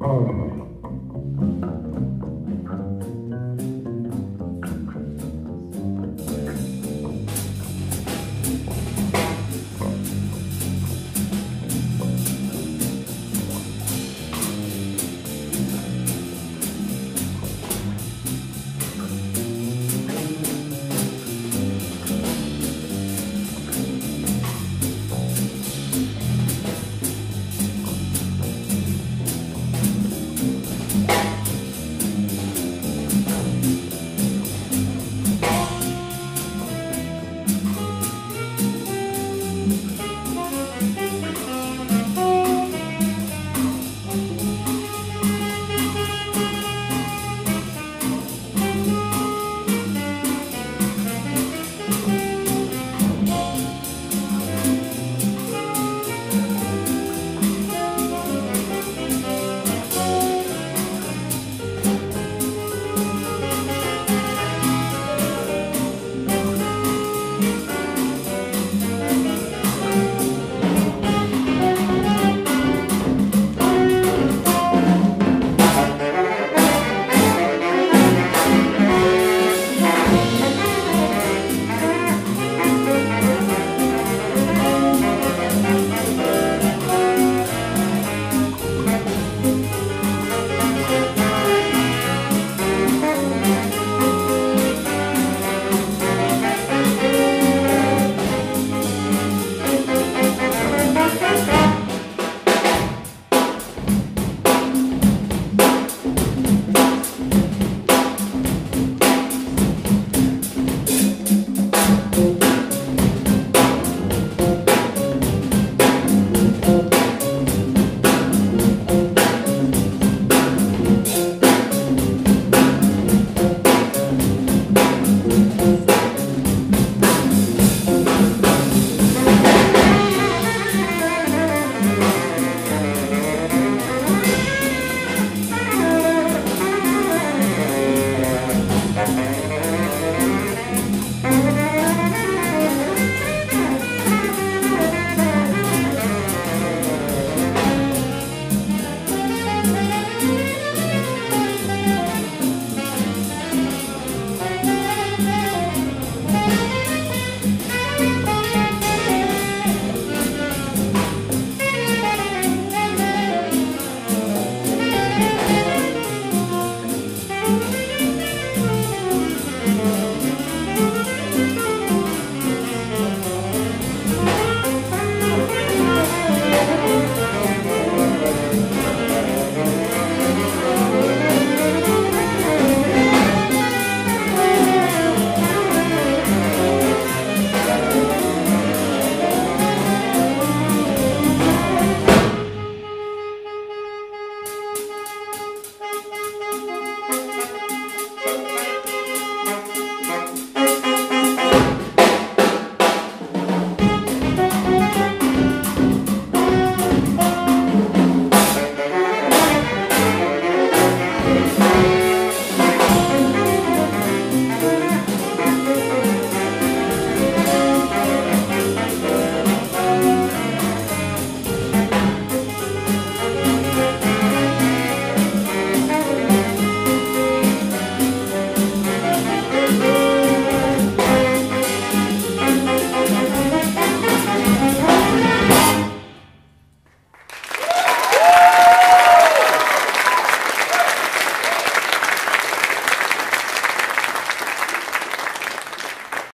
Oh.